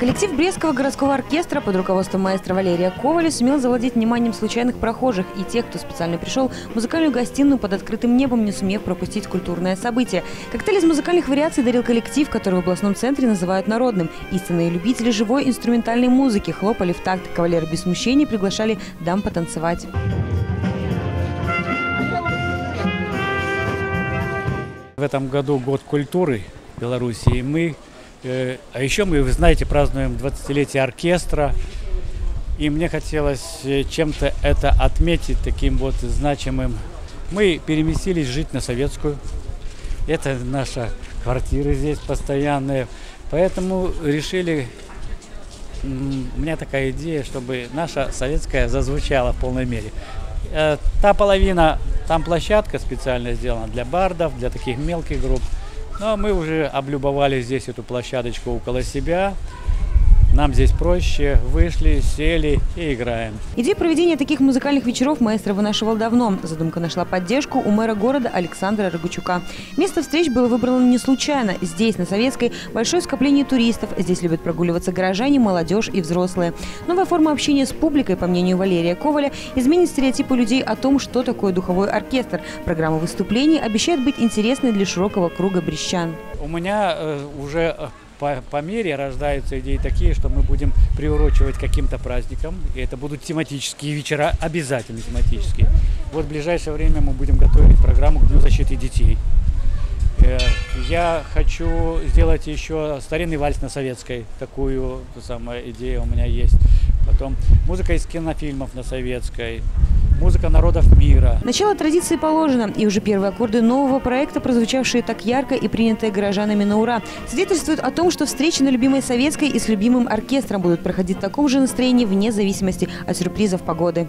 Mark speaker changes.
Speaker 1: Коллектив Брестского городского оркестра под руководством маэстро Валерия Коваля сумел завладеть вниманием случайных прохожих и тех, кто специально пришел в музыкальную гостиную под открытым небом, не сумев пропустить культурное событие. Коктейль из музыкальных вариаций дарил коллектив, который в областном центре называют народным. Истинные любители живой инструментальной музыки хлопали в такт. Кавалеры без смущений приглашали дам потанцевать.
Speaker 2: В этом году год культуры Белоруссии. Мы, э, а еще мы, вы знаете, празднуем 20-летие оркестра. И мне хотелось э, чем-то это отметить таким вот значимым. Мы переместились жить на Советскую. Это наша квартира здесь постоянная. Поэтому решили, у меня такая идея, чтобы наша советская зазвучала в полной мере. Э, Та половина, там площадка специально сделана для бардов, для таких мелких групп. Но мы уже облюбовали здесь эту площадочку около себя. Нам здесь проще, вышли, сели и играем.
Speaker 1: Идею проведения таких музыкальных вечеров маэстро вынашивал давно. Задумка нашла поддержку у мэра города Александра Рогачука. Место встреч было выбрано не случайно. Здесь, на Советской, большое скопление туристов. Здесь любят прогуливаться горожане, молодежь и взрослые. Новая форма общения с публикой, по мнению Валерия Коваля, изменит стереотипы людей о том, что такое духовой оркестр. Программа выступлений обещает быть интересной для широкого круга брещан.
Speaker 2: У меня э, уже по, по мере рождаются идеи такие, что мы будем приурочивать каким-то праздникам. И это будут тематические вечера, обязательно тематические. Вот в ближайшее время мы будем готовить программу к Дню защиты детей. Э, Я хочу сделать еще старинный вальс на советской. Такую ту самую идею у меня есть. Потом музыка из кинофильмов на советской. Музыка народов мира.
Speaker 1: Начало традиции положено, и уже первые аккорды нового проекта, прозвучавшие так ярко и принятые горожанами на ура, свидетельствуют о том, что встречи на любимой советской и с любимым оркестром будут проходить в таком же настроении вне зависимости от сюрпризов погоды.